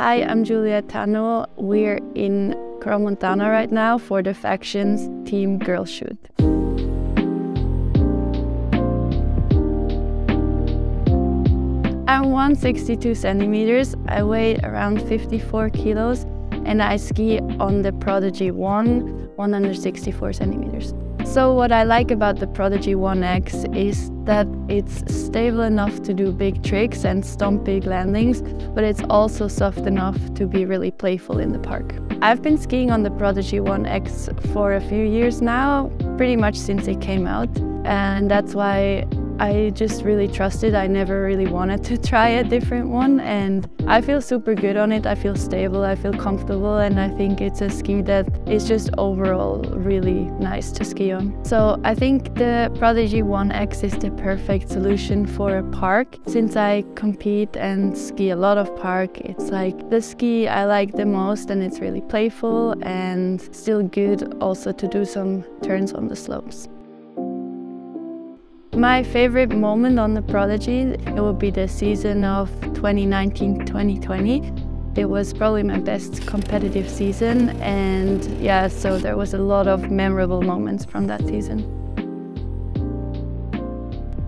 Hi, I'm Giulia Tanno. We're in Crans-Montana right now for the Factions Team Girl Shoot. I'm 162 centimeters, I weigh around 54 kilos, and I ski on the Prodigy 1, 164 centimeters. So what I like about the Prodigy 1X is that it's stable enough to do big tricks and stomp big landings, but it's also soft enough to be really playful in the park. I've been skiing on the Prodigy 1X for a few years now, pretty much since it came out, and that's why I just really trusted. I never really wanted to try a different one and I feel super good on it. I feel stable, I feel comfortable and I think it's a ski that is just overall really nice to ski on. So I think the Prodigy 1X is the perfect solution for a park. Since I compete and ski a lot of park, it's like the ski I like the most and it's really playful and still good also to do some turns on the slopes. My favorite moment on the Prodigy, it would be the season of 2019-2020. It was probably my best competitive season and yeah, so there was a lot of memorable moments from that season.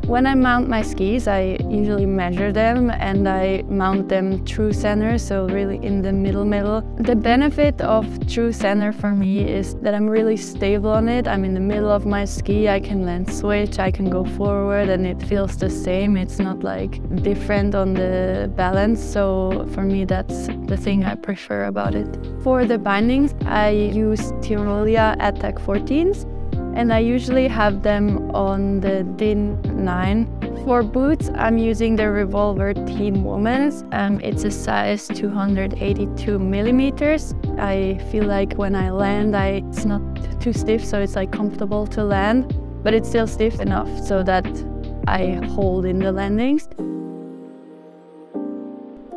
When I mount my skis, I usually measure them and I mount them true center, so really in the middle middle. The benefit of true center for me is that I'm really stable on it. I'm in the middle of my ski, I can land switch, I can go forward and it feels the same. It's not like different on the balance, so for me that's the thing I prefer about it. For the bindings, I use Tyrolia Attack 14s and I usually have them on the DIN 9. For boots, I'm using the Revolver Team Women's. Um, it's a size 282 millimeters. I feel like when I land, I, it's not too stiff, so it's like comfortable to land, but it's still stiff enough so that I hold in the landings.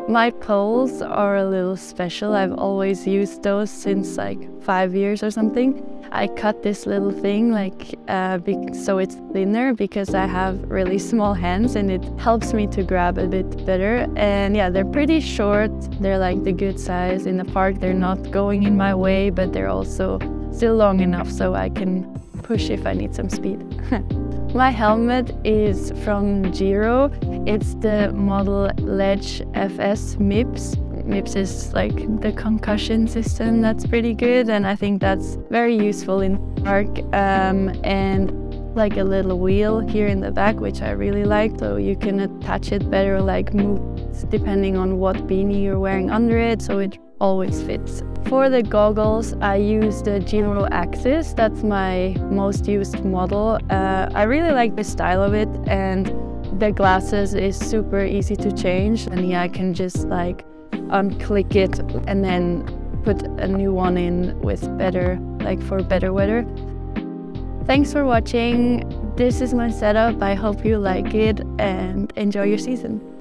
My poles are a little special. I've always used those since like five years or something. I cut this little thing like uh, so it's thinner because I have really small hands and it helps me to grab a bit better. And yeah, they're pretty short. They're like the good size in the park. They're not going in my way, but they're also still long enough so I can push if I need some speed. My helmet is from Giro. It's the model Ledge FS MIPS. MIPS is like the concussion system that's pretty good and I think that's very useful in park um, and like a little wheel here in the back which I really like so you can attach it better like move depending on what beanie you're wearing under it so it always fits. For the goggles, I use the Giro Axis. That's my most used model. Uh, I really like the style of it and the glasses is super easy to change. And yeah, I can just like um, unclick it and then put a new one in with better, like for better weather. Thanks for watching. This is my setup. I hope you like it and enjoy your season.